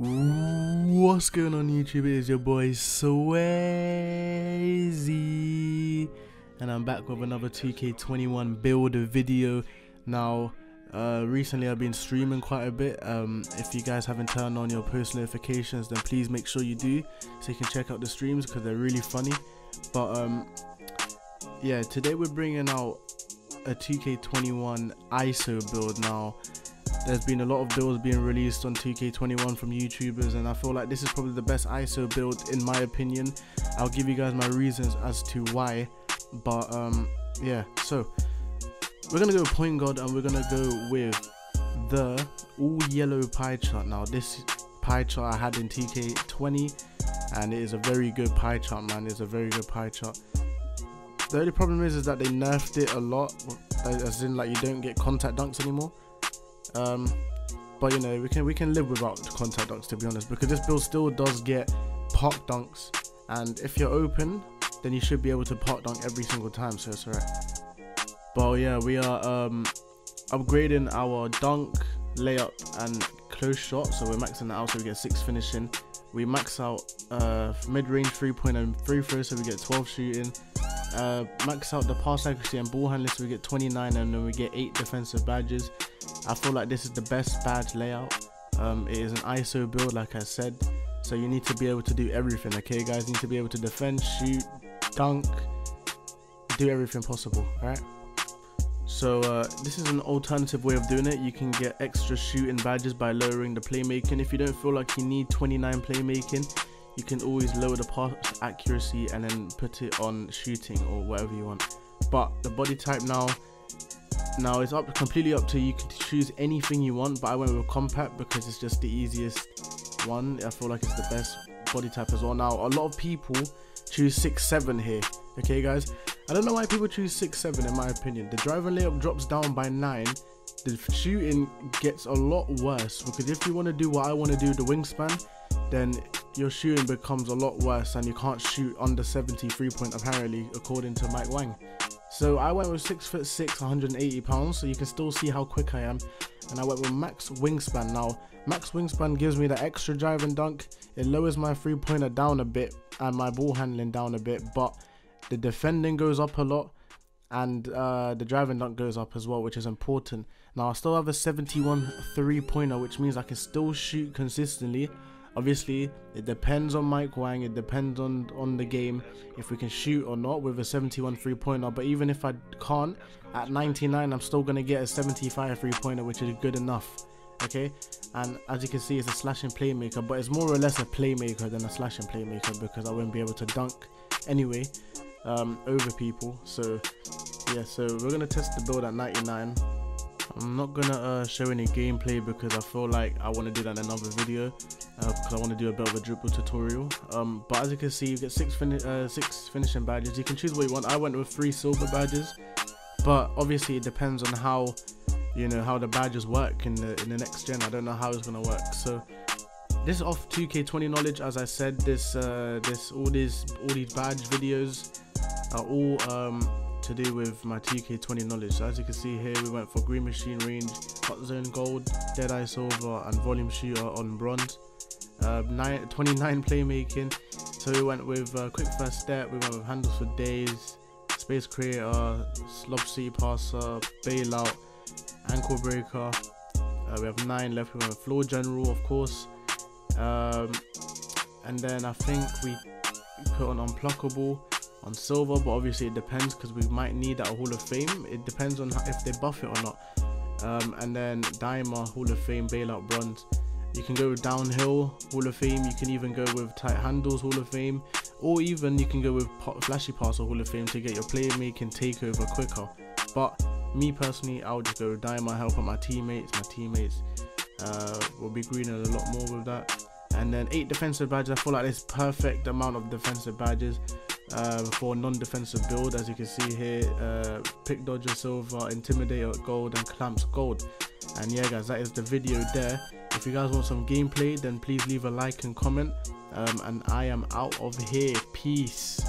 What's going on YouTube? It is your boy Swayze and I'm back with another 2K21 build video. Now, uh, recently I've been streaming quite a bit. Um, if you guys haven't turned on your post notifications, then please make sure you do so you can check out the streams because they're really funny. But um, yeah, today we're bringing out a 2K21 ISO build now there's been a lot of builds being released on 2K21 from YouTubers and I feel like this is probably the best ISO build in my opinion. I'll give you guys my reasons as to why. But um yeah, so we're gonna go point guard and we're gonna go with the all yellow pie chart. Now this pie chart I had in 2K20 and it is a very good pie chart man, it's a very good pie chart. The only problem is is that they nerfed it a lot, as in like you don't get contact dunks anymore. Um, but you know we can we can live without contact dunks to be honest because this build still does get park dunks. And if you're open then you should be able to park dunk every single time so it's alright. But yeah we are um, upgrading our dunk layup and close shot so we're maxing that out so we get 6 finishing. We max out uh, mid-range three point and free throw so we get 12 shooting uh, max out the pass accuracy and ball handling so we get 29 and then we get 8 defensive badges I feel like this is the best badge layout. Um, it is an ISO build, like I said. So you need to be able to do everything, okay, guys? You need to be able to defend, shoot, dunk, do everything possible, alright? So uh, this is an alternative way of doing it. You can get extra shooting badges by lowering the playmaking. If you don't feel like you need 29 playmaking, you can always lower the pass accuracy and then put it on shooting or whatever you want. But the body type now, now it's up completely up to you. You can choose anything you want, but I went with compact because it's just the easiest one. I feel like it's the best body type as well. Now a lot of people choose six seven here. Okay, guys. I don't know why people choose six seven. In my opinion, the driving layup drops down by nine. The shooting gets a lot worse because if you want to do what I want to do, the wingspan, then your shooting becomes a lot worse and you can't shoot under 73 point apparently according to Mike Wang. So I went with 6 foot 6, 180 pounds, so you can still see how quick I am. And I went with max wingspan. Now, max wingspan gives me the extra drive and dunk. It lowers my three pointer down a bit and my ball handling down a bit, but the defending goes up a lot and uh, the driving dunk goes up as well, which is important. Now, I still have a 71 three pointer, which means I can still shoot consistently Obviously, it depends on Mike Wang. It depends on on the game if we can shoot or not with a 71 three pointer. But even if I can't, at 99, I'm still gonna get a 75 three pointer, which is good enough. Okay, and as you can see, it's a slashing playmaker, but it's more or less a playmaker than a slashing playmaker because I won't be able to dunk anyway um, over people. So yeah, so we're gonna test the build at 99. I'm not gonna uh, show any gameplay because I feel like I want to do that in another video uh, because I want to do a bit of a dribble tutorial. Um, but as you can see, you get six, uh, six finishing badges. You can choose what you want. I went with three silver badges, but obviously it depends on how you know how the badges work in the in the next gen. I don't know how it's gonna work. So this is off 2K20 knowledge. As I said, this uh, this all these all these badge videos are all um, to do with my 2K20 knowledge. So as you can see here, we went for Green Machine Range, Hot Zone Gold, Deadeye Silver, and Volume Shooter on Bronze. Uh, nine, 29 playmaking. So we went with uh, Quick First Step, we went with Handles for Days, Space Creator, Lob City Passer, Bailout, Ankle Breaker. Uh, we have 9 left, we went with Floor General, of course. Um, and then I think we put on Unpluckable on silver, but obviously it depends because we might need that Hall of Fame. It depends on if they buff it or not. Um, and then Dimer, Hall of Fame, Bailout Bronze. You can go with Downhill, Hall of Fame. You can even go with Tight Handles, Hall of Fame. Or even you can go with Flashy Passer, Hall of Fame to get your playmaking takeover quicker. But me personally, I would just go with Dimer, help out my teammates. My teammates uh, will be greening a lot more with that. And then 8 defensive badges. I feel like there's perfect amount of defensive badges uh, for non-defensive build. As you can see here uh, pick dodger silver intimidator gold and clamps gold. And yeah guys that is the video there. If you guys want some gameplay then please leave a like and comment. Um, and i am out of here. Peace